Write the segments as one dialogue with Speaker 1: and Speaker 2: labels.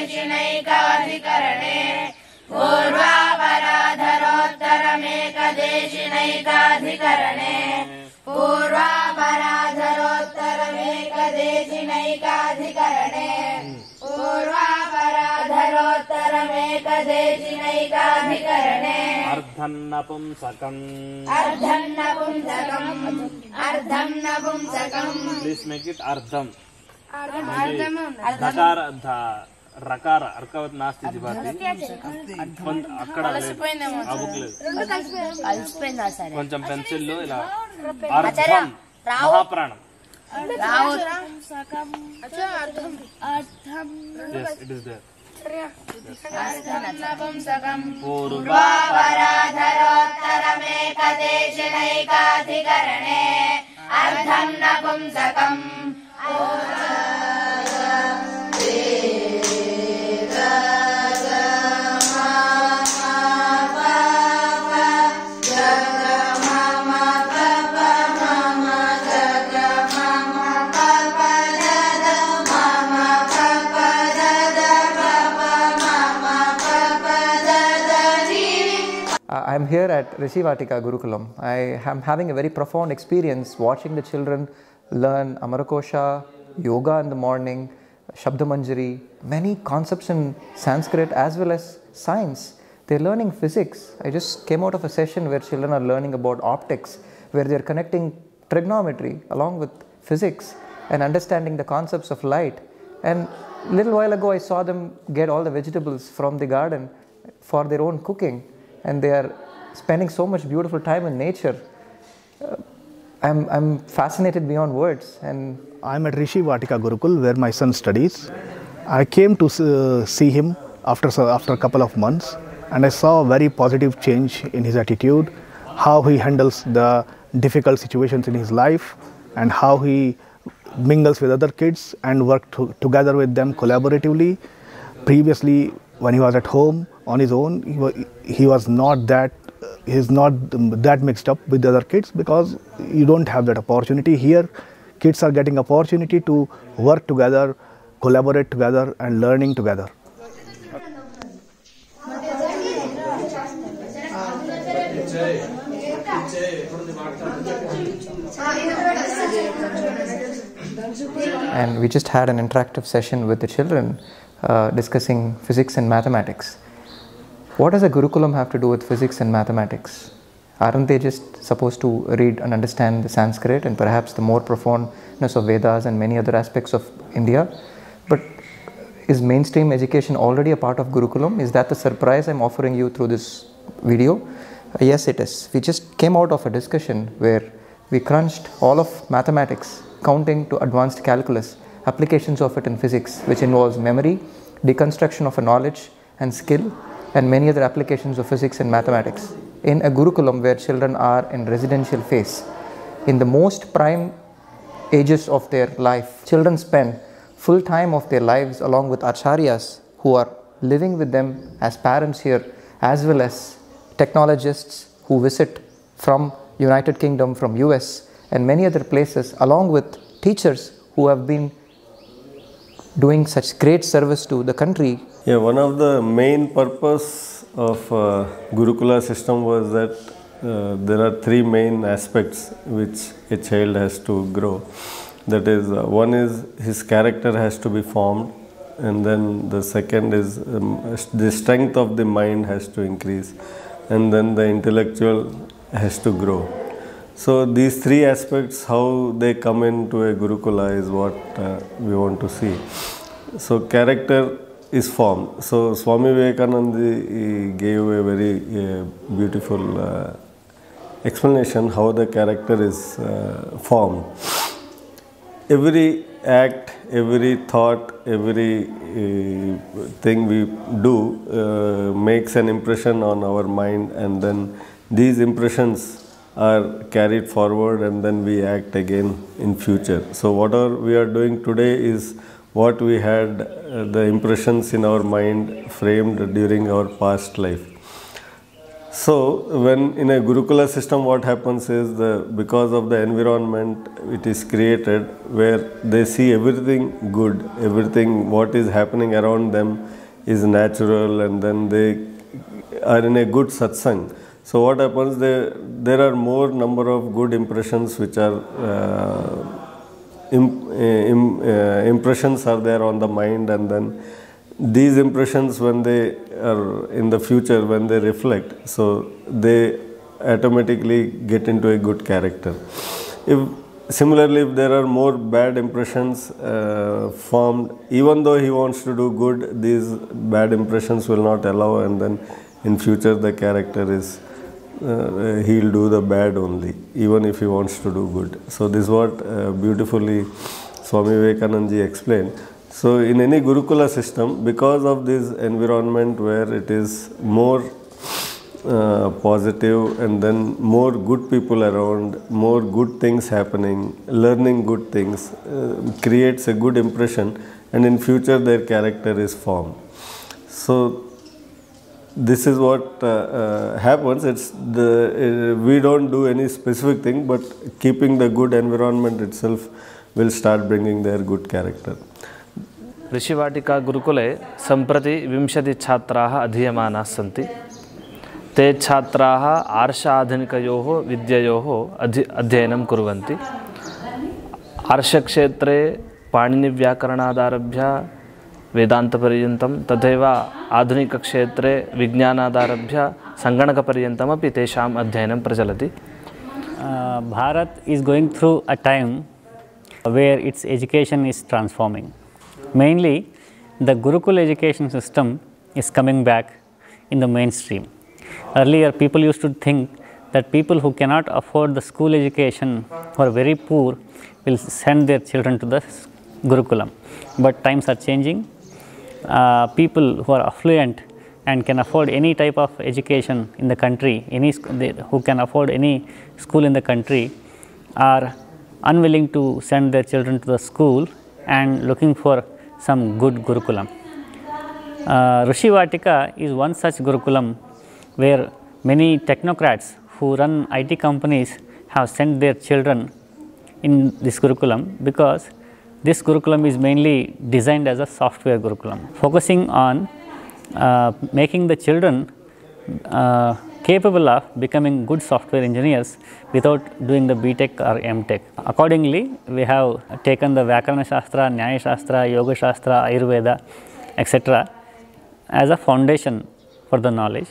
Speaker 1: देशिनैकाधिकरणे। पूर्वापराधरोत्तरमेकदेशिनैकाधिकरणे। पूर्वापराधरोत्तरमेकदेशिनैकाधिकरणे। पूर्वापराधरोत्तरमेकदेशिनैकाधिकरणे।
Speaker 2: अर्धं नपुंसकम्
Speaker 1: अर्धं नपुंसकम् अर्धं नपुंसकम्
Speaker 2: प्लीज़ मेक इट
Speaker 1: अर्धम।
Speaker 2: अर्धम अर्धम రకార అర్కవత్ నాస్తి జిబాతి అక్కడ కొంచెం పెన్సిల్లో ఇలా అర్థం మహాప్రాణం. ఇట్
Speaker 3: అర్ధం నపుంసకం. Here at Rishivatika Gurukulam. I am having a very profound experience watching the children learn Amarakosha, yoga in the morning, Shabdamanjari, many concepts in Sanskrit as well as science. They're learning physics. I just came out of a session where children are learning about optics, where they're connecting trigonometry along with physics and understanding the concepts of light. And a little while ago, I saw them get all the vegetables from the garden for their own cooking, and they are spending so much beautiful time in nature. Uh, I'm, I'm fascinated beyond words, and
Speaker 4: I'm at Rishi Vatika Gurukul where my son studies. I came to uh, see him after, after a couple of months and I saw a very positive change in his attitude, how he handles the difficult situations in his life and how he mingles with other kids and work to, together with them collaboratively. Previously, when he was at home on his own, he was, he was not that he's not that mixed up with the other kids because you don't have that opportunity here kids are getting opportunity to work together collaborate together and learning together
Speaker 3: and we just had an interactive session with the children uh, discussing physics and mathematics. What does a Gurukulam have to do with physics and mathematics? Aren't they just supposed to read and understand the Sanskrit and perhaps the more profoundness of Vedas and many other aspects of India? But is mainstream education already a part of Gurukulam? Is that the surprise I'm offering you through this video? Uh, yes, it is. We just came out of a discussion where we crunched all of mathematics, counting to advanced calculus, applications of it in physics, which involves memory, deconstruction of a knowledge and skill, and many other applications of physics and mathematics in a Gurukulam where children are in residential phase. In the most prime ages of their life, children spend full time of their lives along with acharyas who are living with them as parents here, as well as technologists who visit from United Kingdom, from US, and many other places, along with teachers who have been doing such great service to the country
Speaker 5: Yeah, one of the main purpose of uh, Gurukula system was that uh, there are three main aspects which a child has to grow. That is, uh, one is his character has to be formed, and then the second is um, the strength of the mind has to increase, and then the intellectual has to grow. So these three aspects, how they come into a Gurukula, is what uh, we want to see. So character is formed. So Swami Vivekananda gave a very uh, beautiful uh, explanation how the character is uh, formed. Every act, every thought, every uh, thing we do uh, makes an impression on our mind, and then these impressions are carried forward, and then we act again in future. So whatever we are doing today is what we had uh, the impressions in our mind framed during our past life So when in a Gurukula system, what happens is the because of the environment it is created where they see everything good, everything what is happening around them is natural, and then they are in a good satsang. So what happens? There there are more number of good impressions which are. Uh, uh, uh, impressions are there on the mind and then these impressions when they are in the future when they reflect so they automatically get into a good character. If similarly if there are more bad impressions uh, formed even though he wants to do good these bad impressions will not allow and then in future the character is uh, he'll do the bad only, even if he wants to do good. So, this is what uh, beautifully Swami Vivekanandaji explained. So, in any Gurukula system, because of this environment where it is more uh, positive and then more good people around, more good things happening, learning good things, uh, creates a good impression, and in future their character is formed. So, this is what uh, uh, happens it's the uh, we don't do any specific thing but keeping the good environment itself will start bringing their good character
Speaker 2: ऋषिवाटिका गुरुकुले सम्प्रति विंशतिछात्राः अधीयमानाः सन्ति ते छात्राः आर्ष आधुनिकयोः विद्ययोः अधि अध्ययनं कुर्वन्ति आर्षक्षेत्रे पाणिनिव्याकरणादारभ्य वेदान्तपर्यन्तं तथैव आधुनिकक्षेत्रे विज्ञानादारभ्य सङ्गणकपर्यन्तमपि तेषाम् अध्ययनं प्रचलति
Speaker 6: uh, Bharat is going through a time where its education is transforming. Mainly, the Gurukul education system is coming back in the mainstream. Earlier, people used to think that people who cannot afford the school education who are very poor will send their children to the Gurukulam. But times are changing. Uh, people who are affluent and can afford any type of education in the country, any they, who can afford any school in the country, are unwilling to send their children to the school and looking for some good Gurukulam. Uh, is one such Gurukulam where many technocrats who run IT companies have sent their children in this Gurukulam because this curriculum is mainly designed as a software curriculum, focusing on uh, making the children uh, capable of becoming good software engineers without doing the BTech or MTech. Accordingly, we have taken the Vyakarana Shastra, Nyaya Shastra, Yoga Shastra, Ayurveda, etc. as a foundation for the knowledge.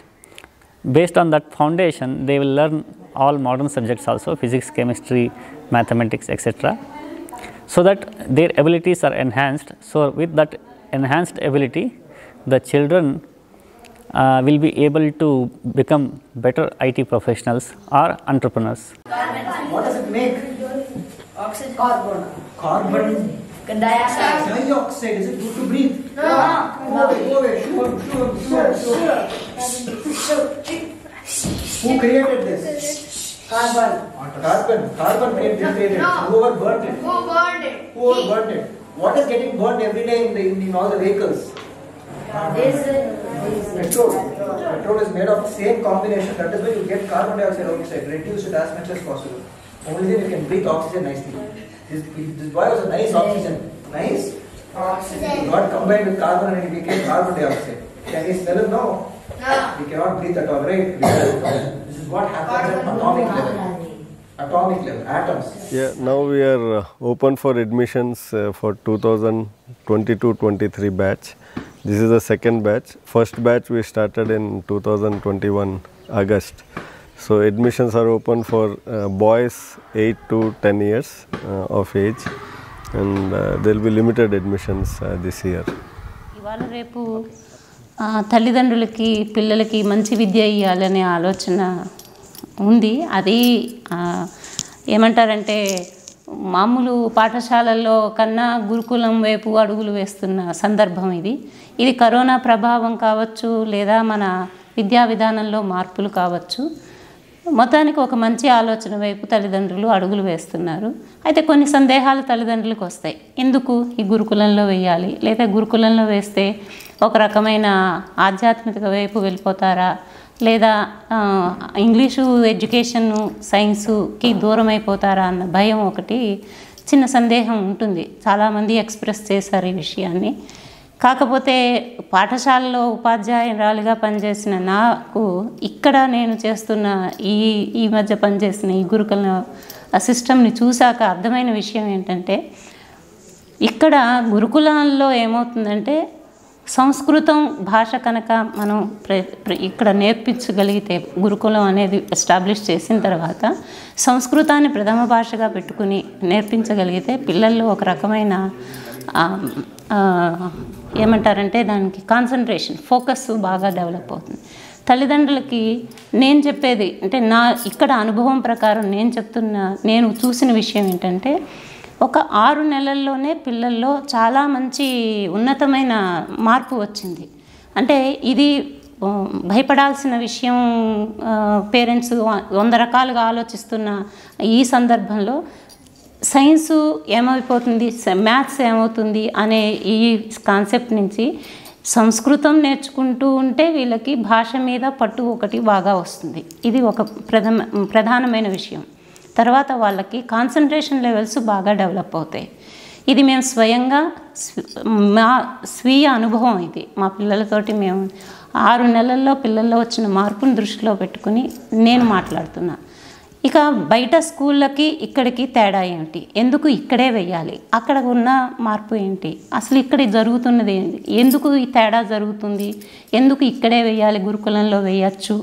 Speaker 6: Based on that foundation, they will learn all modern subjects also physics, chemistry, mathematics, etc. so that their abilities are enhanced. So, with that enhanced ability, the children uh, will be able to become better IT professionals or entrepreneurs.
Speaker 7: What does it make?
Speaker 1: Oxygen. Carbon.
Speaker 7: Carbon
Speaker 1: Dioxide.
Speaker 7: dioxide. Is it good to breathe? No. Go away, go away. Sure, sure, sure, sure. Who created this?
Speaker 1: Carbon.
Speaker 7: Carbon. Carbon created created.
Speaker 1: No.
Speaker 7: Whoever burned it.
Speaker 1: Who burned it?
Speaker 7: Whoever burned it. What is getting burned every day in, the, in, in all the vehicles? Petrol. Petrol is made of same combination. That is why you get carbon dioxide outside. Reduce it as much as possible. Only then you can breathe oxygen nicely. This, this boy was a nice oxygen. Nice
Speaker 1: Oxygen.
Speaker 7: Got combined with carbon and it became carbon dioxide. Can we smell it? No.
Speaker 1: No.
Speaker 7: We cannot breathe at all, right? This is what happens at atomic level. Atomic level, atoms.
Speaker 5: Yeah, now we are uh, open for admissions uh, for 2022-23 batch. This is the second batch. First batch we started in 2021 August. So admissions are open for uh, boys 8 to 10 years uh, of age and uh, there will be limited admissions uh, this year.
Speaker 8: ఇవాళ రేపు ఆ, తల్లిదండ్రులకి పిల్లలకి మంచి విద్య ఇవ్వాలనే ఆలోచన ఉంది. అది ఏమంటారంటే మామూలు పాఠశాలల్లో కన్నా గురుకులం వైపు అడుగులు వేస్తున్న సందర్భం ఇది. ఇది కరోనా ప్రభావం కావచ్చు లేదా మన విద్యా విధానంలో మార్పులు కావచ్చు. మొత్తానికి ఒక మంచి ఆలోచన వైపు తల్లిదండ్రులు అడుగులు వేస్తున్నారు. అయితే కొన్ని సందేహాలు తల్లిదండ్రులకు వస్తాయి. ఎందుకు ఈ గురుకులంలో వేయాలి? లేదా గురుకులంలో వేస్తే ఒక రకమైన ఆధ్యాత్మిక వైపు వెళ్ళిపోతారా? లేదా ఇంగ్లీషు ఎడ్యుకేషను సైన్సుకి దూరం అయిపోతారా అన్న భయం ఒకటి చిన్న సందేహం ఉంటుంది. చాలామంది ఎక్స్ప్రెస్ చేశారు ఈ విషయాన్ని. కాకపోతే పాఠశాలలో ఉపాధ్యాయురాలుగా పనిచేసిన నాకు ఇక్కడ నేను చేస్తున్న ఈ ఈ మధ్య పనిచేసిన ఈ గురుకుల సిస్టమ్ని చూశాక అర్థమైన విషయం ఏంటంటే ఇక్కడ గురుకులాల్లో ఏమవుతుందంటే సంస్కృతం భాష కనుక మనం ప్ర ప్ర- ఇక్కడ నేర్పించగలిగితే గురుకులం అనేది ఎస్టాబ్లిష్ చేసిన తర్వాత సంస్కృతాన్ని ప్రథమ భాషగా పెట్టుకుని నేర్పించగలిగితే పిల్లల్లో ఒక రకమైన ఏమంటారంటే దానికి కాన్సన్ట్రేషన్ ఫోకస్ బాగా డెవలప్ అవుతుంది. తల్లిదండ్రులకి నేను చెప్పేది అంటే నా ఇక్కడ అనుభవం ప్రకారం నేను చెప్తున్న నేను చూసిన విషయం ఏంటంటే ఒక ఆరు నెలల్లోనే పిల్లల్లో చాలా మంచి ఉన్నతమైన మార్పు వచ్చింది. అంటే ఇది భయపడాల్సిన విషయం పేరెంట్స్ వంద రకాలుగా ఆలోచిస్తున్న ఈ సందర్భంలో సైన్సు ఏమైపోతుంది మ్యాథ్స్ ఏమవుతుంది అనే ఈ కాన్సెప్ట్ నుంచి సంస్కృతం నేర్చుకుంటూ ఉంటే వీళ్ళకి భాష మీద పట్టు ఒకటి బాగా వస్తుంది. ఇది ఒక ప్రథమ ప్రధానమైన విషయం. తర్వాత వాళ్ళకి కాన్సన్ట్రేషన్ లెవెల్స్ బాగా డెవలప్ అవుతాయి. ఇది మేము స్వయంగా మా స్వీయ అనుభవం ఇది. మా పిల్లలతోటి మేము ఆరు నెలల్లో పిల్లల్లో వచ్చిన మార్పును దృష్టిలో పెట్టుకుని నేను మాట్లాడుతున్నా. ఇక బయట స్కూళ్ళకి ఇక్కడికి తేడా ఏమిటి? ఎందుకు ఇక్కడే వెయ్యాలి? అక్కడ ఉన్న మార్పు ఏంటి? అసలు ఇక్కడ జరుగుతున్నది ఏంటి ఎందుకు ఈ తేడా జరుగుతుంది? ఎందుకు ఇక్కడే వెయ్యాలి? గురుకులంలో వేయచ్చు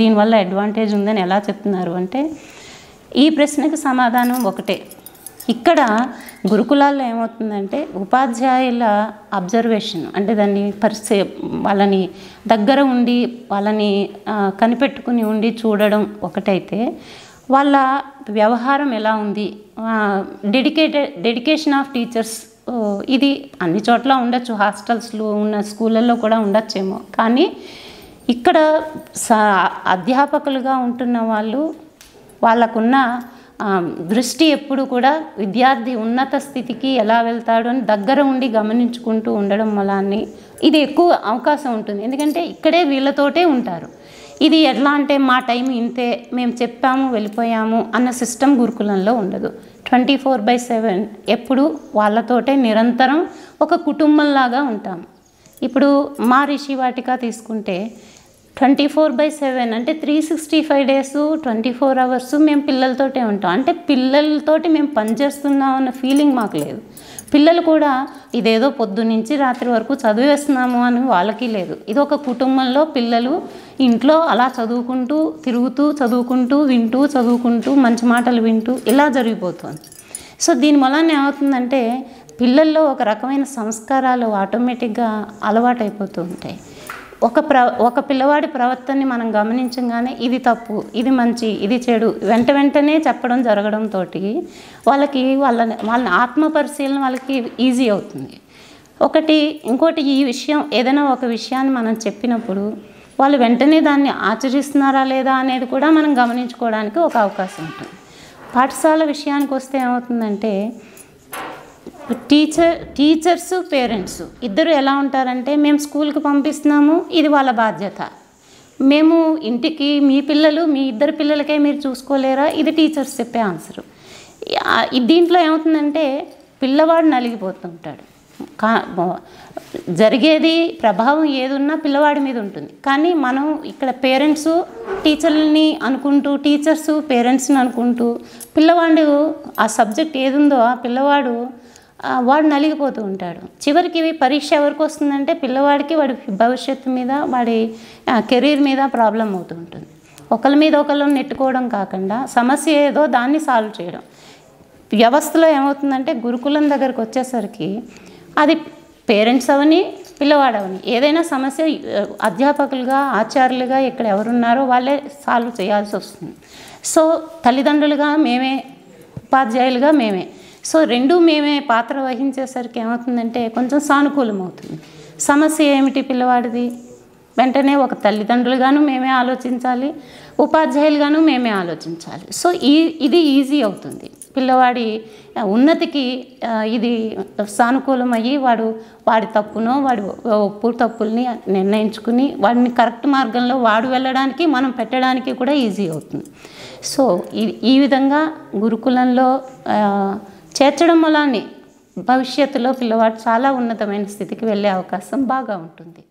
Speaker 8: దీనివల్ల అడ్వాంటేజ్ ఉందని ఎలా చెప్తున్నారు అంటే ఈ ప్రశ్నకు సమాధానం ఒకటే. ఇక్కడ గురుకులాల్లో ఏమవుతుందంటే ఉపాధ్యాయుల అబ్జర్వేషన్ అంటే దాన్ని పరిస్థితి వాళ్ళని దగ్గర ఉండి వాళ్ళని కనిపెట్టుకుని ఉండి చూడడం ఒకటైతే వాళ్ళ వ్యవహారం ఎలా ఉంది? డెడికేటెడ్ డెడికేషన్ ఆఫ్ టీచర్స్ ఇది అన్ని చోట్ల ఉండొచ్చు హాస్టల్స్లో ఉన్న స్కూళ్ళల్లో కూడా ఉండొచ్చేమో. కానీ ఇక్కడ స అధ్యాపకులుగా ఉంటున్న వాళ్ళు వాళ్ళకున్న దృష్టి ఎప్పుడు కూడా విద్యార్థి ఉన్నత స్థితికి ఎలా వెళ్తాడు అని దగ్గర ఉండి గమనించుకుంటూ ఉండడం వల్ల ఇది ఎక్కువ అవకాశం ఉంటుంది. ఎందుకంటే ఇక్కడే వీళ్ళతోటే ఉంటారు. ఇది ఎట్లా అంటే మా టైం ఇంతే మేము చెప్పాము వెళ్ళిపోయాము అన్న సిస్టమ్ గురుకులంలో ఉండదు. ట్వంటీ ఫోర్ బై సెవెన్ ఎప్పుడు వాళ్ళతోటే నిరంతరం ఒక కుటుంబంలాగా ఉంటాం. ఇప్పుడు మా రిషి వాటిక తీసుకుంటే ట్వంటీ ఫోర్ బై సెవెన్ అంటే three sixty five days twenty four hours మేము పిల్లలతోటే ఉంటాం. అంటే పిల్లలతోటి మేము పనిచేస్తున్నాం అన్న ఫీలింగ్ మాకు లేదు. పిల్లలు కూడా ఇదేదో పొద్దు నుంచి రాత్రి వరకు చదివేస్తున్నాము అని వాళ్ళకి లేదు. ఇది ఒక కుటుంబంలో పిల్లలు ఇంట్లో అలా చదువుకుంటూ తిరుగుతూ చదువుకుంటూ వింటూ చదువుకుంటూ మంచి మాటలు వింటూ ఇలా జరిగిపోతుంది. సో దీని వలన ఏమవుతుందంటే పిల్లల్లో ఒక రకమైన సంస్కారాలు ఆటోమేటిక్గా అలవాటైపోతూ ఉంటాయి. ఒక ప్ర ఒక పిల్లవాడి ప్రవర్తనని మనం గమనించగానే ఇది తప్పు ఇది మంచి ఇది చెడు వెంట వెంటనే చెప్పడం జరగడంతో వాళ్ళకి వాళ్ళ వాళ్ళ ఆత్మ పరిశీలన వాళ్ళకి ఈజీ అవుతుంది. ఒకటి ఇంకోటి ఈ విషయం ఏదైనా ఒక విషయాన్ని మనం చెప్పినప్పుడు వాళ్ళు వెంటనే దాన్ని ఆచరిస్తున్నారా లేదా అనేది కూడా మనం గమనించుకోవడానికి ఒక అవకాశం ఉంటుంది. పాఠశాల విషయానికి వస్తే ఏమవుతుందంటే టీచర్ టీచర్స్ పేరెంట్స్ ఇద్దరు ఎలా ఉంటారంటే మేము స్కూల్కి పంపిస్తున్నాము ఇది వాళ్ళ బాధ్యత. మేము ఇంటికి మీ పిల్లలు మీ ఇద్దరు పిల్లలకే మీరు చూసుకోలేరా? ఇది టీచర్స్ చెప్పే ఆన్సర్. దీంట్లో ఏమవుతుందంటే పిల్లవాడు నలిగిపోతుంటాడు. కా జరిగేది ప్రభావం ఏదున్నా పిల్లవాడి మీద ఉంటుంది. కానీ మనం ఇక్కడ పేరెంట్స్ టీచర్లని అనుకుంటూ టీచర్స్ పేరెంట్స్ని అనుకుంటూ పిల్లవాడు ఆ సబ్జెక్ట్ ఏదుందో ఆ పిల్లవాడు వాడు నలిగిపోతూ ఉంటాడు. చివరికి పరీక్ష ఎవరికి వస్తుందంటే పిల్లవాడికి వాడి భవిష్యత్తు మీద వాడి కెరీర్ మీద ప్రాబ్లం అవుతూ ఉంటుంది. ఒకరి మీద ఒకరు నెట్టుకోవడం కాకుండా సమస్య ఏదో దాన్ని సాల్వ్ చేయడం. వ్యవస్థలో ఏమవుతుందంటే గురుకులం దగ్గరకు వచ్చేసరికి అది పేరెంట్స్ అవని పిల్లవాడవని ఏదైనా సమస్య అధ్యాపకులుగా ఆచార్యులుగా ఇక్కడ ఎవరున్నారో వాళ్ళే సాల్వ్ చేయాల్సి వస్తుంది. సో తల్లిదండ్రులుగా మేమే ఉపాధ్యాయులుగా మేమే. సో రెండు మేమే పాత్ర వహించేసరికి ఏమవుతుందంటే కొంచెం సానుకూలం అవుతుంది సమస్య ఏమిటి పిల్లవాడిది? వెంటనే ఒక తల్లిదండ్రులుగాను మేమే ఆలోచించాలి ఉపాధ్యాయులుగాను మేమే ఆలోచించాలి. సో ఈ ఇది ఈజీ అవుతుంది. పిల్లవాడి ఉన్నతికి ఇది సానుకూలమయ్యి వాడు వాడి తప్పునో వాడి ఒప్పు తప్పుల్ని నిర్ణయించుకుని వాడిని కరెక్ట్ మార్గంలో వాడు వెళ్ళడానికి మనం పెట్టడానికి కూడా ఈజీ అవుతుంది. సో ఈ ఈ విధంగా గురుకులంలో చేర్చడం వలనే భవిష్యత్తులో పిల్లవాడు చాలా ఉన్నతమైన స్థితికి వెళ్ళే అవకాశం బాగా ఉంటుంది.